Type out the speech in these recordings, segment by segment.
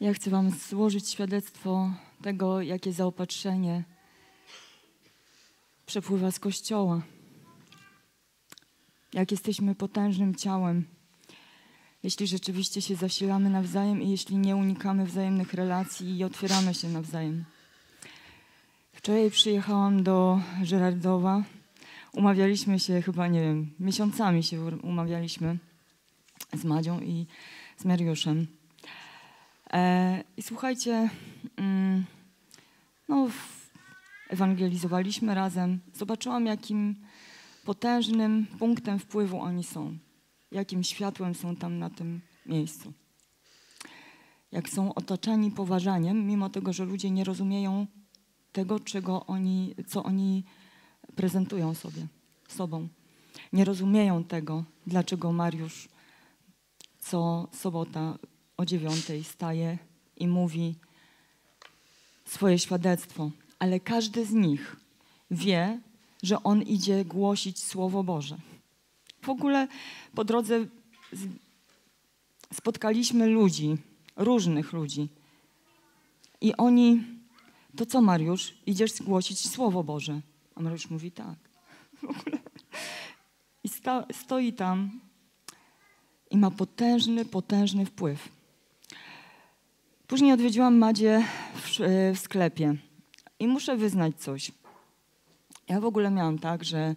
Ja chcę Wam złożyć świadectwo tego, jakie zaopatrzenie przepływa z Kościoła. Jak jesteśmy potężnym ciałem, jeśli rzeczywiście się zasilamy nawzajem i jeśli nie unikamy wzajemnych relacji i otwieramy się nawzajem. Wczoraj przyjechałam do Żerardowa. Umawialiśmy się chyba, nie wiem, miesiącami się umawialiśmy z Madzią i z Mariuszem. E, I słuchajcie, mm, no, ewangelizowaliśmy razem. Zobaczyłam, jakim potężnym punktem wpływu oni są. Jakim światłem są tam na tym miejscu. Jak są otoczeni poważaniem, mimo tego, że ludzie nie rozumieją tego, czego oni, co oni prezentują sobie, sobą. Nie rozumieją tego, dlaczego Mariusz co sobota o dziewiątej staje i mówi swoje świadectwo, ale każdy z nich wie, że on idzie głosić Słowo Boże. W ogóle po drodze spotkaliśmy ludzi, różnych ludzi. I oni, to co Mariusz, idziesz głosić Słowo Boże? A Mariusz mówi tak. W ogóle. I stoi tam i ma potężny, potężny wpływ. Później odwiedziłam Madzie w, w sklepie i muszę wyznać coś. Ja w ogóle miałam tak, że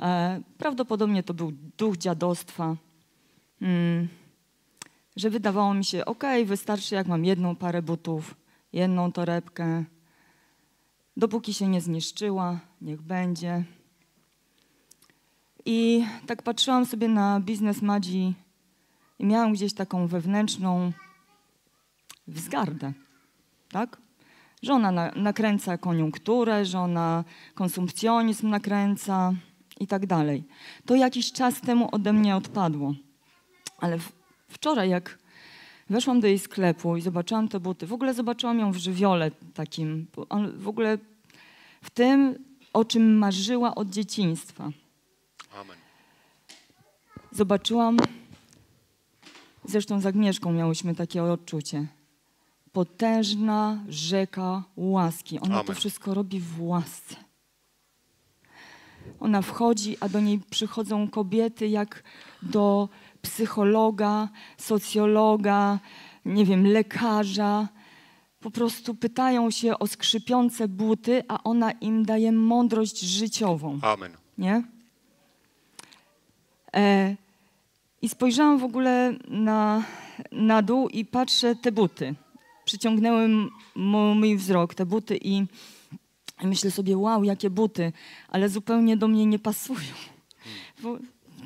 e, prawdopodobnie to był duch dziadostwa, mm, że wydawało mi się, ok, wystarczy jak mam jedną parę butów, jedną torebkę, dopóki się nie zniszczyła, niech będzie. I tak patrzyłam sobie na biznes Madzi i miałam gdzieś taką wewnętrzną wzgardę, tak? Że ona na, nakręca koniunkturę, że ona konsumpcjonizm nakręca i tak dalej. To jakiś czas temu ode mnie odpadło. Ale w, wczoraj, jak weszłam do jej sklepu i zobaczyłam te buty, w ogóle zobaczyłam ją w żywiole takim, w ogóle w tym, o czym marzyła od dzieciństwa. Amen. Zobaczyłam, zresztą z Agnieszką miałyśmy takie odczucie, potężna rzeka łaski. Ona Amen. to wszystko robi w łasce. Ona wchodzi, a do niej przychodzą kobiety jak do psychologa, socjologa, nie wiem, lekarza. Po prostu pytają się o skrzypiące buty, a ona im daje mądrość życiową. Amen. Nie? E, I spojrzałam w ogóle na, na dół i patrzę te buty. Przyciągnęły mój wzrok, te buty i, myślę sobie, wow, jakie buty, ale zupełnie do mnie nie pasują. Bo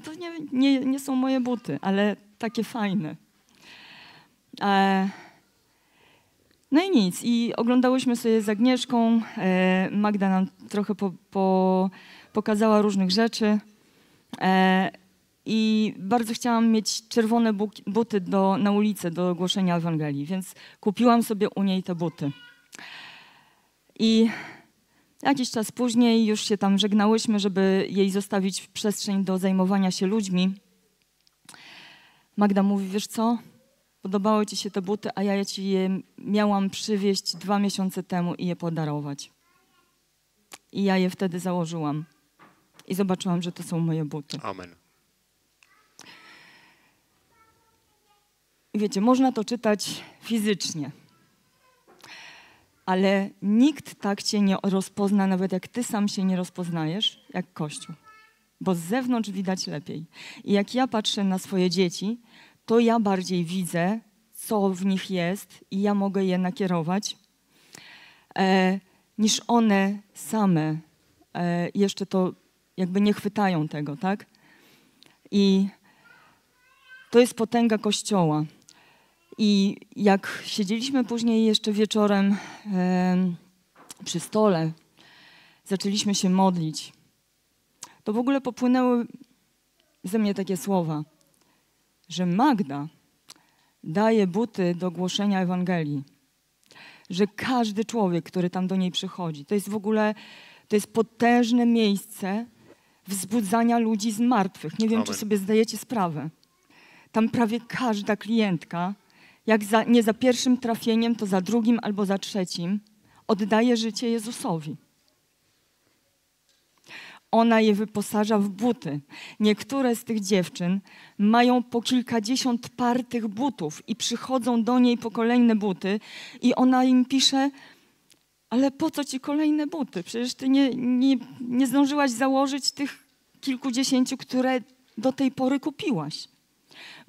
to nie, nie, nie są moje buty, ale takie fajne. E, no i nic. I oglądałyśmy sobie z Agnieszką. E, Magda nam trochę po, po, pokazała różnych rzeczy. E, I bardzo chciałam mieć czerwone buty do, na ulicę do głoszenia Ewangelii, więc kupiłam sobie u niej te buty. I jakiś czas później już się tam żegnałyśmy, żeby jej zostawić przestrzeń do zajmowania się ludźmi. Magda mówi, wiesz co, podobały ci się te buty, a ja ci je miałam przywieźć dwa miesiące temu i je podarować. I ja je wtedy założyłam. I zobaczyłam, że to są moje buty. Amen. Wiecie, można to czytać fizycznie, ale nikt tak cię nie rozpozna, nawet jak ty sam się nie rozpoznajesz, jak Kościół. Bo z zewnątrz widać lepiej. I jak ja patrzę na swoje dzieci, to ja bardziej widzę, co w nich jest i ja mogę je nakierować, e, niż one same e, jeszcze to jakby nie chwytają tego, tak? I to jest potęga Kościoła. I jak siedzieliśmy później jeszcze wieczorem przy stole, zaczęliśmy się modlić, to w ogóle popłynęły ze mnie takie słowa że Magda daje buty do głoszenia Ewangelii. Że każdy człowiek, który tam do niej przychodzi, to jest w ogóle, to jest potężne miejsce wzbudzania ludzi z martwych. Nie wiem, Amen. czy sobie zdajecie sprawę. Tam prawie każda klientka jak za, nie za pierwszym trafieniem, to za drugim albo za trzecim, oddaje życie Jezusowi. Ona je wyposaża w buty. Niektóre z tych dziewczyn mają po kilkadziesiąt par tych butów i przychodzą do niej po kolejne buty, i ona im pisze: Ale po co ci kolejne buty? Przecież ty nie, nie, nie zdążyłaś założyć tych kilkudziesięciu, które do tej pory kupiłaś.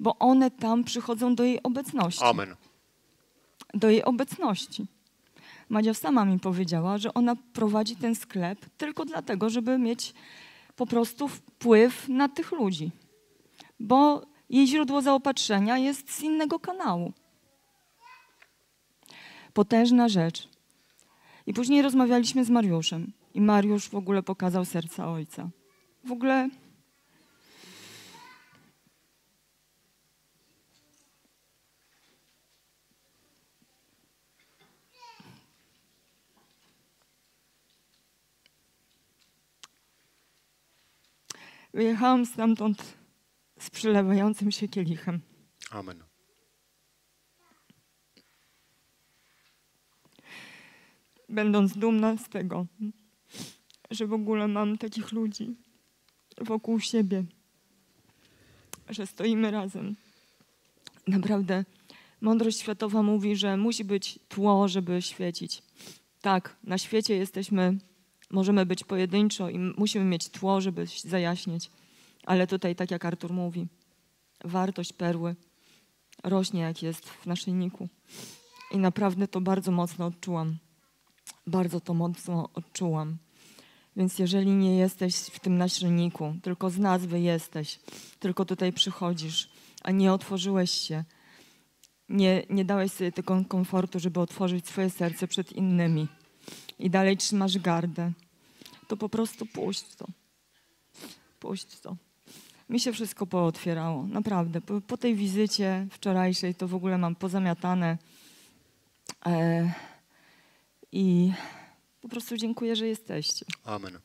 Bo one tam przychodzą do jej obecności. Amen. Do jej obecności. Madzia sama mi powiedziała, że ona prowadzi ten sklep tylko dlatego, żeby mieć po prostu wpływ na tych ludzi. Bo jej źródło zaopatrzenia jest z innego kanału. Potężna rzecz. I później rozmawialiśmy z Mariuszem. I Mariusz w ogóle pokazał serca ojca. W ogóle Wyjechałam stamtąd z przylewającym się kielichem. Amen. Będąc dumna z tego, że w ogóle mam takich ludzi wokół siebie, że stoimy razem. Naprawdę, mądrość światowa mówi, że musi być tło, żeby świecić. Tak, na świecie jesteśmy Możemy być pojedynczo i musimy mieć tło, żeby zajaśnieć. Ale tutaj, tak jak Artur mówi, wartość perły rośnie, jak jest w naszyjniku. I naprawdę to bardzo mocno odczułam. Bardzo to mocno odczułam. Więc jeżeli nie jesteś w tym naszyjniku, tylko z nazwy jesteś, tylko tutaj przychodzisz, a nie otworzyłeś się, nie, nie dałeś sobie tego komfortu, żeby otworzyć swoje serce przed innymi i dalej trzymasz gardę, to po prostu puść to. Puść to. Mi się wszystko pootwierało, naprawdę. Po, po tej wizycie wczorajszej to w ogóle mam pozamiatane. E, I po prostu dziękuję, że jesteście. Amen.